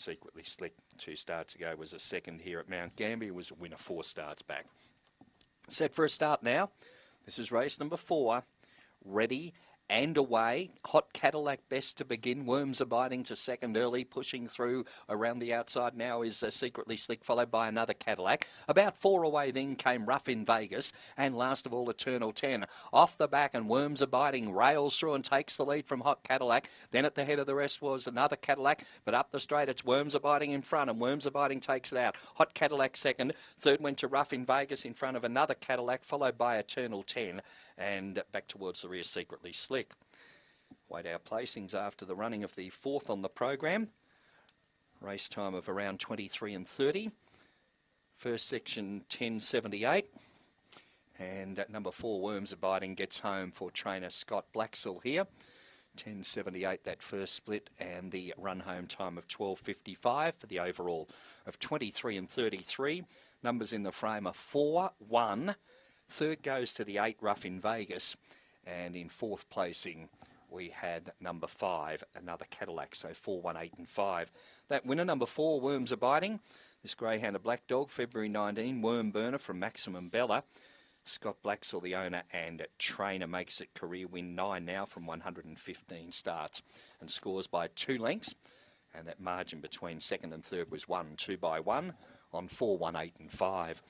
Secretly Slick two starts ago was a second here at Mount Gambier, was a winner four starts back. Set for a start now. This is race number four. Ready and away. Hot Cadillac best to begin. Worms abiding to second early, pushing through around the outside now is uh, Secretly Slick, followed by another Cadillac. About four away then came Rough in Vegas, and last of all Eternal 10. Off the back and Worms abiding rails through and takes the lead from Hot Cadillac. Then at the head of the rest was another Cadillac, but up the straight it's Worms abiding in front, and Worms abiding takes it out. Hot Cadillac second. Third went to Rough in Vegas in front of another Cadillac, followed by Eternal 10, and back towards the rear Secretly Slick. Wait our placings after the running of the fourth on the program. Race time of around 23 and 30. First section 1078. And at number four, Worms Abiding gets home for trainer Scott Blacksell here. 1078 that first split and the run home time of 1255 for the overall of 23 and 33. Numbers in the frame are 4, 1. Third goes to the 8 Rough in Vegas. And in fourth placing, we had number five, another Cadillac, so four, one, eight, and five. That winner, number four, Worms Abiding. This greyhound, a black dog, February 19, Worm Burner from Maximum Bella. Scott Blacksell, the owner and trainer, makes it career win nine now from 115 starts and scores by two lengths. And that margin between second and third was one, two by one on four, one, eight, and five.